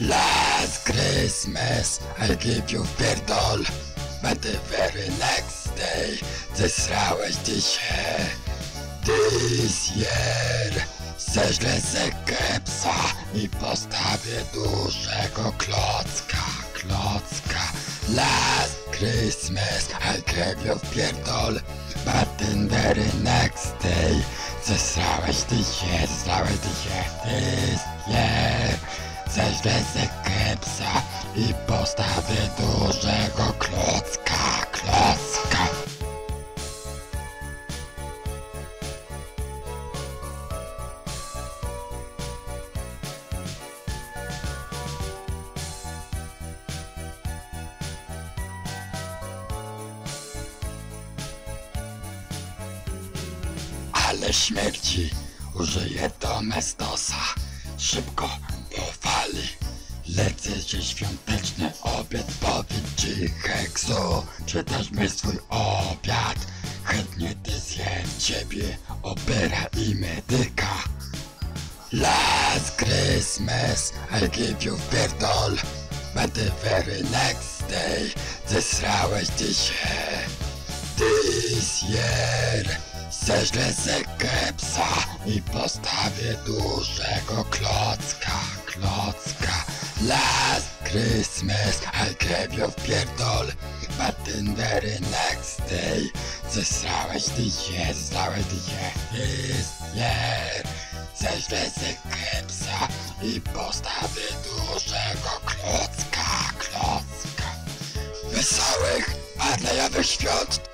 Last Christmas I give you pierdol. But the very next day. Zesrałeś ty się This year. Zeźlę ze kepsa I postawię dużego klocka Klocka. Last Christmas I gave you pierdol. But the very next day. Zesrałeś ty się Zesrałeś ty się This year Ze kepsa i postawię dużego klocka, klocka. Ale śmierci użyję domestosa Szybko powali Lecę się świąteczny obiad Powiedz ci heksu Czy też swój obiad. Chętnie ty zjem ciebie Opera i medyka. Last Christmas I give you pierdol. But the very next day. Zesrałeś ty się. This year Zeźlę ze kepsa? I postawię dużego klocka, klocka. Last Christmas I gave you pierdol, but the very next day. Zesrałeś ty się, zesrałeś ty się This year i postawię dużego klocka, klocka. Wesołych, marlejowych świąt